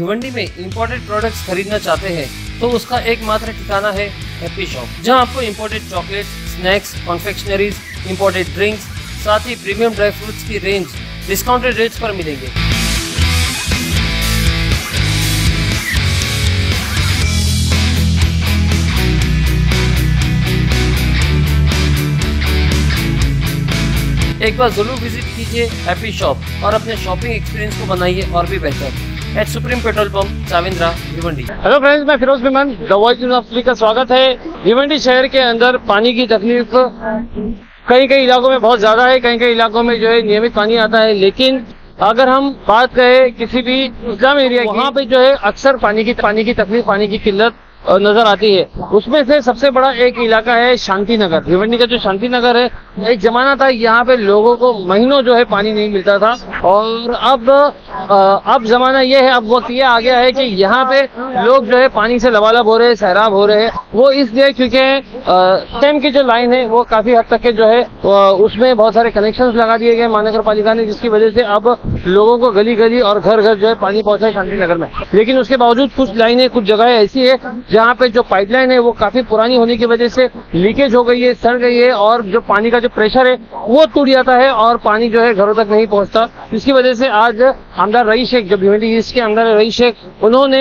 भिवंडी में imported products खरीदना चाहते हैं तो उसका एकमात्र ठिकाना है हैप्पी शॉप जहाँ आपको imported chocolate snacks confectioneries imported drinks साथ ही प्रीमियम ड्राई फ्रूट्स की रेंज डिस्काउंटेड रेट्स पर मिलेंगे। एक बार ज़रूर विज़िट कीजिए हैप्पी शॉप और अपने शॉपिंग एक्सपीरियंस को बनाइए और भी बेहतर। At supreme petrol pump Chavindra Bhiwandi hello friends मैं फिरोज बिमन द का स्वागत है। भिवंडी शहर के अंदर पानी की तकलीफ़ कई कई इलाकों में बहुत ज़्यादा है। कई कई इलाकों में जो है नियमित पानी आता है। लेकिन अगर हम बात करें किसी भी इस्लाम एरिया वहाँ पे जो है अक्सर पानी की पानी की तकलीफ़, पानी की किल्लत नज़र आती है। उसमें से सबसे बड़ा एक इलाका है शांति नगर भिवंडी का जो शांति नगर है एक जमाना था यहाँ पे लोगों को महीनों जो है पानी नहीं मिलता था। और अब अब जमाना ये है, अब वक्त ये आ गया है कि यहाँ पे लोग जो है पानी से लबालब हो रहे हैं, सैराब हो रहे हैं। वो इसलिए क्योंकि स्टेम की जो लाइन है, वो काफ़ी हद तक के जो है उसमें बहुत सारे कनेक्शन लगा दिए गए महानगर पालिका ने, जिसकी वजह से अब लोगों को गली गली और घर घर जो है पानी पहुँचा है शांति नगर में। लेकिन उसके बावजूद कुछ लाइनें, कुछ जगह ऐसी है, जहाँ पे जो पाइपलाइन है, वो काफ़ी पुरानी होने की वजह से लीकेज हो गई है, सड़ गई है, और जो पानी का जो प्रेशर है, वो टूट जाता है और पानी जो है घरों तक नहीं पहुँचता। इसकी वजह से आज आमदार रई शेख, जो भिवंडी ईस्ट के आमदार रई शेख, उन्होंने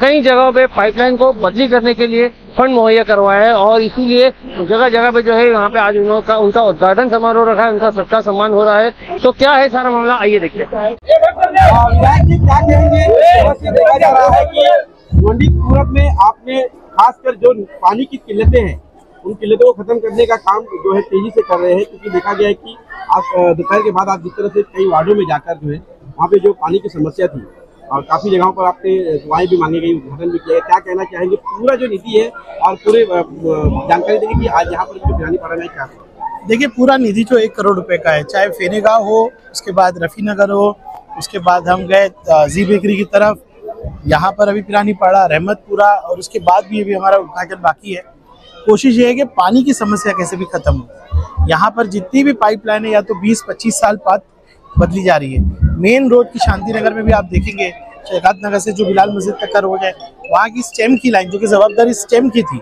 कई जगहों पे पाइपलाइन को बदली करने के लिए फंड मुहैया करवाया है और इसीलिए जगह जगह पे जो है यहाँ पे आज उनका उनका उद्घाटन समारोह रखा है, उनका सबका सम्मान हो रहा है। तो क्या है सारा मामला? आइए देखते विधायक जी क्या कहेंगे सुबह से देखा जा रहा कि मंडी पूरब में आपने खासकर जो पानी की किल्लतें हैं उन किल्लतों को खत्म करने का काम जो है तेज़ी से कर रहे हैं, क्योंकि देखा गया है कि आप दोपहर के बाद आप जिस तरह से कई वार्डों में जाकर जो है, वहाँ पे जो पानी की समस्या थी, और काफ़ी जगहों पर आपने दुआएँ भी मांगी गई, उद्घाटन भी किया क्या कहना चाहेंगे? पूरा जो नीति है और पूरे जानकारी देंगे कि आज यहाँ पर जो बिरानी पड़ा है क्या देखिए, पूरा निधि जो एक करोड़ रुपए का है, चाहे फेनेगांव हो, उसके बाद रफी नगर हो, उसके बाद हम गए जी बेकरी की तरफ़। यहाँ पर अभी पिरानी पड़ा, रहमतपुरा, और उसके बाद भी अभी हमारा उद्घाटन बाकी है। कोशिश ये है कि पानी की समस्या कैसे भी खत्म हो। यहाँ पर जितनी भी पाइपलाइन है, या तो 20-25 साल बाद बदली जा रही है। मेन रोड की शांति नगर में भी आप देखेंगे, शहजाद नगर से जो बिलाल मस्जिद तक का रोड है, वहाँ की स्टेम की लाइन जो कि जवाबदारी स्टेम की थी,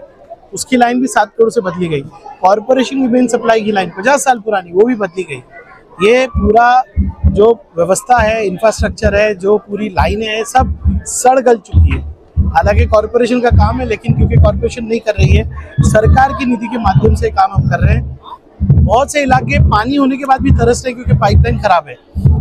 उसकी लाइन भी सात करोड़ से बदली गई। कॉरपोरेशन की मेन सप्लाई की लाइन पचास साल पुरानी, वो भी बदली गई। ये पूरा जो व्यवस्था है इंफ्रास्ट्रक्चर है, जो पूरी लाइनें हैं, सब सड़ गल चुकी है। हालाँकि कॉरपोरेशन का काम है, लेकिन क्योंकि कॉरपोरेशन नहीं कर रही है, सरकार की नीति के माध्यम से काम हम कर रहे हैं। बहुत से इलाके पानी होने के बाद भी तरस रहे हैं क्योंकि पाइपलाइन खराब है।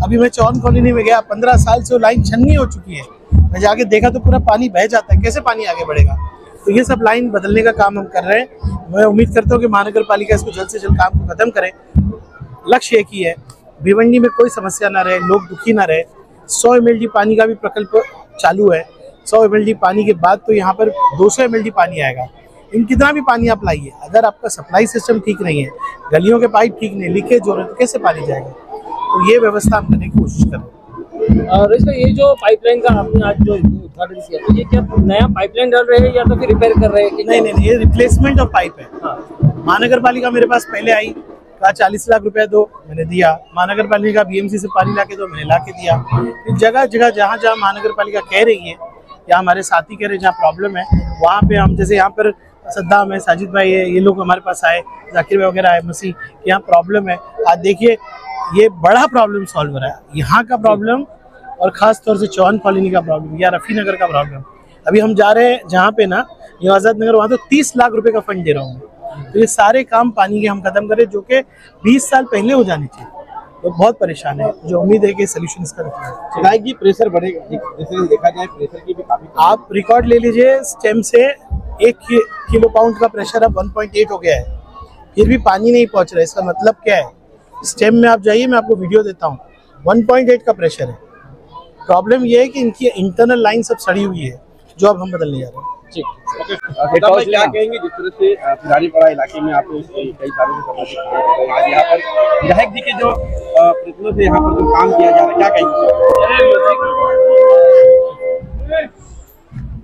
अभी मैं चौन कॉलोनी में गया, पंद्रह साल से वो लाइन छन्नी हो चुकी है। मैं जाके देखा तो पूरा पानी बह जाता है, कैसे पानी आगे बढ़ेगा? तो ये सब लाइन बदलने का काम हम कर रहे हैं। मैं उम्मीद करता हूँ कि महानगर पालिका इसको जल्द से जल्द काम को खत्म करे। लक्ष्य एक ही है, भिवंडी में कोई समस्या ना रहे, लोग दुखी ना रहे। सौ एम पानी का भी प्रकल्प चालू है। सौ एम पानी के बाद तो यहाँ पर दो सौ एम पानी आएगा। इन कितना भी पानी आप लाइए अगर आपका सप्लाई सिस्टम ठीक नहीं है गलियों के पाइप ठीक नहीं लीकेज हो रहे तो कैसे पानी जाएगा? तो ये व्यवस्था हम करने की कोशिश कर रहे हैं। और इसका ये जो पाइपलाइन का आपने आज जो उद्घाटन किया तो ये क्या नया पाइपलाइन डाल रहे हैं या तो फिर रिपेयर कर रहे हैं नहीं नहीं? नहीं, ये रिप्लेसमेंट ऑफ़ पाइप है। हाँ। महानगर पालिका मेरे पास पहले आई कहा चालीस लाख रुपए दो मैंने दिया। महानगर पालिका बीएमसी से पानी लाके दो मैंने लाके दिया। फिर जगह जगह जहाँ जहाँ महानगर पालिका कह रही है या हमारे साथी कह रहे जहाँ प्रॉब्लम है, वहाँ पे हम जैसे यहाँ पर सद्दाम है साजिद भाई है, ये लोग हमारे पास आए, जाकिर भाई वगैरह आए, मसीह यहाँ प्रॉब्लम है। आज देखिए, ये बड़ा प्रॉब्लम सॉल्व हो रहा है। यहाँ का प्रॉब्लम और खास तौर से चौहान कॉलोनी का प्रॉब्लम या रफी नगर का प्रॉब्लम अभी हम जा रहे हैं जहाँ पे ना ये आज़ाद नगर, वहाँ तो तीस लाख रुपए का फंड दे रहा हूँ। तो ये सारे काम पानी के हम खत्म करें जो कि बीस साल पहले हो जाने चाहिए। तो बहुत परेशान है। जो उम्मीद है कि सोल्यूशन इसका निकलेगा विधायक जी प्रेशर बढ़ेगा। जैसे देखा जाए प्रेशर की भी काफ़ी आप रिकॉर्ड ले लीजिए स्टेम से एक किलो पाउंड का प्रेशर अब 1.8 हो गया है। फिर भी पानी नहीं पहुँच रहा है। इसका मतलब क्या है? स्टेम में आप जाइए मैं आपको वीडियो देता हूँ। 1.8 का प्रेशर है। प्रॉब्लम ये है कि इनकी इंटरनल लाइन सब सड़ी हुई है जो अब हम बदलने जा रहे हैं। बेटा भाई क्या कहेंगे जिस तरह से पुरानी पड़ा इलाके में आपको कई सालों से सामाजिक कार्य कर रहे हैं। आज यहाँ पर विधायक जी के जो प्रयत्नों से यहाँ पर जो काम किया जा रहा है, क्या कहेंगे?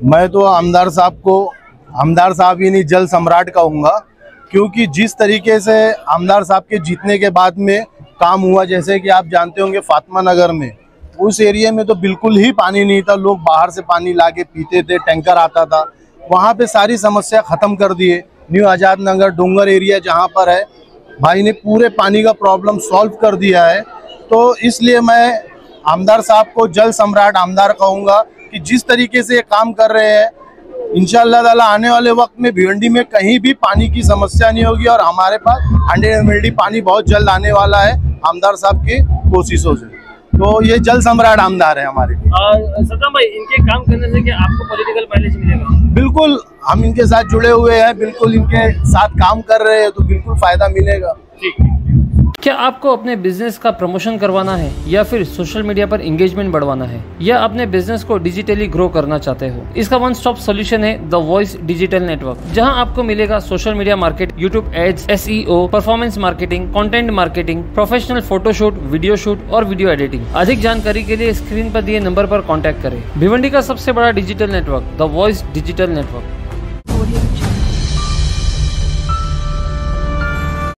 मैं तो आमदार साहब को, आमदार साहब ही नहीं जल सम्राट कहूँगा, क्योंकि जिस तरीके से आमदार साहब के जीतने के बाद में काम हुआ, जैसे कि आप जानते होंगे फातिमा नगर में, उस एरिया में तो बिल्कुल ही पानी नहीं था, लोग बाहर से पानी ला के पीते थे, टैंकर आता था, वहाँ पे सारी समस्या खत्म कर दिए। न्यू आज़ाद नगर डोंगर एरिया जहाँ पर है भाई ने पूरे पानी का प्रॉब्लम सॉल्व कर दिया है। तो इसलिए मैं आमदार साहब को जल सम्राट आमदार कहूँगा कि जिस तरीके से ये काम कर रहे हैं इनशाला ताला आने वाले वक्त में भिवंडी में कहीं भी पानी की समस्या नहीं होगी और हमारे पास हंड्रेड एम पानी बहुत जल्द आने वाला है। आमदार साहब की कोशिशों से तो ये जल सम्राट आमदार है हमारे लिए। सतम भाई इनके काम करने से क्या आपको पॉलिटिकल माइलेज मिलेगा? बिल्कुल हम इनके साथ जुड़े हुए हैं बिल्कुल इनके साथ काम कर रहे हैं तो बिल्कुल फ़ायदा मिलेगा। क्या आपको अपने बिज़नेस का प्रमोशन करवाना है या फिर सोशल मीडिया पर एंगेजमेंट बढ़वाना है? या अपने बिज़नेस को डिजिटली ग्रो करना चाहते हो? इसका वन स्टॉप सोल्यूशन है द वॉइस डिजिटल नेटवर्क जहाँ आपको मिलेगा social media market YouTube ads SEO performance marketing content marketing professional photoshoot video shoot और वीडियो एडिटिंग अधिक जानकारी के लिए स्क्रीन पर दिए नंबर पर कॉन्टैक्ट करें। भिवंडी का सबसे बड़ा digital network the voice digital network